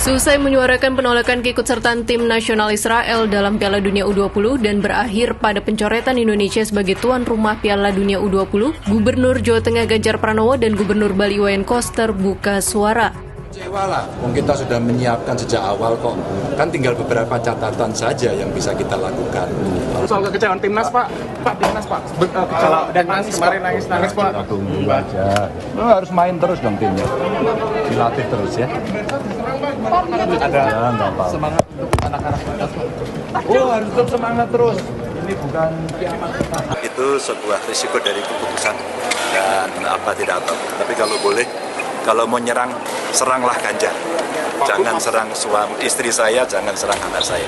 Selesai menyuarakan penolakan keikutsertaan tim nasional Israel dalam Piala Dunia U20 dan berakhir pada pencoretan Indonesia sebagai tuan rumah Piala Dunia U20, Gubernur Jawa Tengah Ganjar Pranowo dan Gubernur Bali Wayan Koster buka suara. Kecewa lah, kita sudah menyiapkan sejak awal kok. Kan tinggal beberapa catatan saja yang bisa kita lakukan. Soal kekecewaan timnas Pak, Pak timnas Pak, Be uh, kecewa dan nangis kemarin nangis nangis Pak. Tunggu aja, lo harus main terus dong timnya, dilatih terus ya. Ada Ya semangat untuk anak-anak Oh harus tetap semangat terus. Ini bukan Itu sebuah risiko dari keputusan dan apa tidak apa. Tapi kalau boleh, kalau mau nyerang, seranglah Ganjar. Jangan serang suami istri saya, jangan serang anak saya.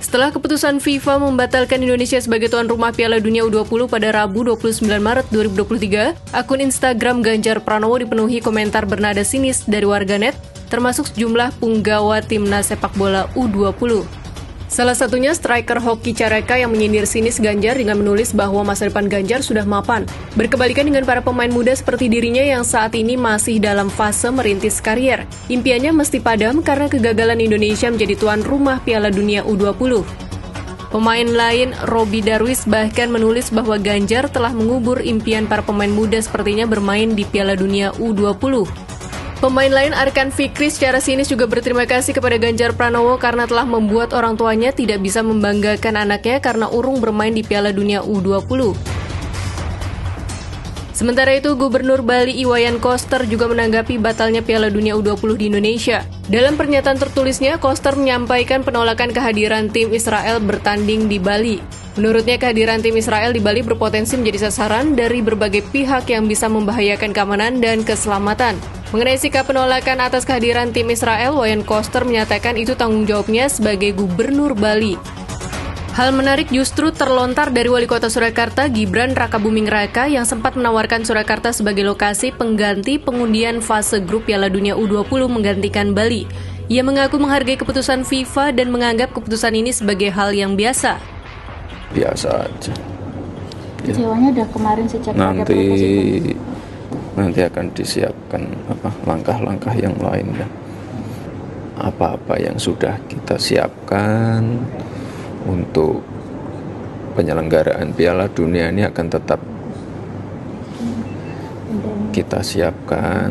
Setelah keputusan FIFA membatalkan Indonesia sebagai tuan rumah Piala Dunia U20 pada Rabu 29 Maret 2023, akun Instagram Ganjar Pranowo dipenuhi komentar bernada sinis dari warganet, termasuk sejumlah punggawa timnas sepak bola U20. Salah satunya striker hoki Careka yang menyindir sinis Ganjar dengan menulis bahwa masa depan Ganjar sudah mapan. Berkebalikan dengan para pemain muda seperti dirinya yang saat ini masih dalam fase merintis karier. Impiannya mesti padam karena kegagalan Indonesia menjadi tuan rumah Piala Dunia U20. Pemain lain, Robi Darwis bahkan menulis bahwa Ganjar telah mengubur impian para pemain muda sepertinya bermain di Piala Dunia U20. Pemain lain Arkan Fikri secara sinis juga berterima kasih kepada Ganjar Pranowo karena telah membuat orang tuanya tidak bisa membanggakan anaknya karena urung bermain di Piala Dunia U20. Sementara itu, Gubernur Bali Iwayan Koster juga menanggapi batalnya Piala Dunia U20 di Indonesia. Dalam pernyataan tertulisnya, Koster menyampaikan penolakan kehadiran tim Israel bertanding di Bali. Menurutnya, kehadiran tim Israel di Bali berpotensi menjadi sasaran dari berbagai pihak yang bisa membahayakan keamanan dan keselamatan. Mengenai sikap penolakan atas kehadiran tim Israel, Wayan Koster menyatakan itu tanggung jawabnya sebagai Gubernur Bali. Hal menarik justru terlontar dari Wali Kota Surakarta, Gibran Rakabuming Raka, yang sempat menawarkan Surakarta sebagai lokasi pengganti pengundian fase grup Piala Dunia U20 menggantikan Bali. Ia mengaku menghargai keputusan FIFA dan menganggap keputusan ini sebagai hal yang biasa. biasa aja. Kecewanya udah kemarin sejak Nanti. Nanti akan disiapkan apa langkah-langkah yang lain ya. Apa-apa yang sudah kita siapkan untuk penyelenggaraan Piala Dunia ini akan tetap kita siapkan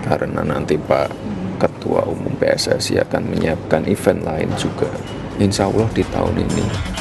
karena nanti Pak Ketua Umum PSSI akan menyiapkan event lain juga. Insya Allah di tahun ini